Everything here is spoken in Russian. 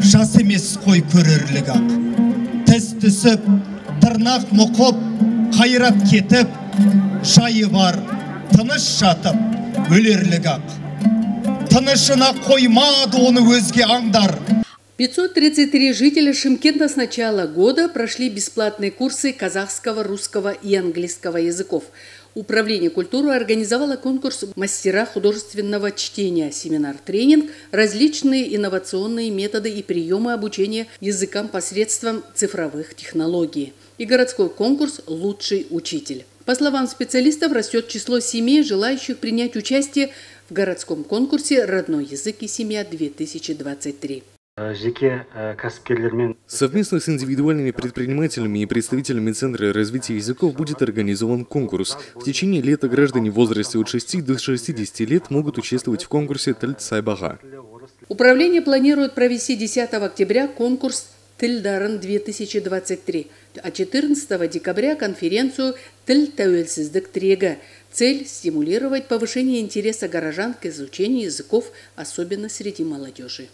жас емес қой көрерлік ақ. Тіс түсіп тырнақ мұқып қайрат кетіп жайы бар тыныш жатып өлерлік ақ. Тынышына қоймады оны өзге аңдар. 533 жителя Шимкента с начала года прошли бесплатные курсы казахского, русского и английского языков. Управление культуры организовало конкурс «Мастера художественного чтения», семинар-тренинг, различные инновационные методы и приемы обучения языкам посредством цифровых технологий и городской конкурс «Лучший учитель». По словам специалистов, растет число семей, желающих принять участие в городском конкурсе «Родной язык и семья-2023». жеке кәсіпкерлермен Совместно с индивидуальными предпринимателями и представителями Центра развития языков будет организован конкурс. В течение лета граждане в возрасте от 6 до 60 лет могут участвовать в конкурсе Тальт Сайбага. Управление планирует провести 10 октября конкурс Тильдарын 2023, а 14 декабря конференцию Тиль тәуелсіздік трегі. Цель – стимулировать повышение интереса горожан к изучению языков, особенно среди молодежи.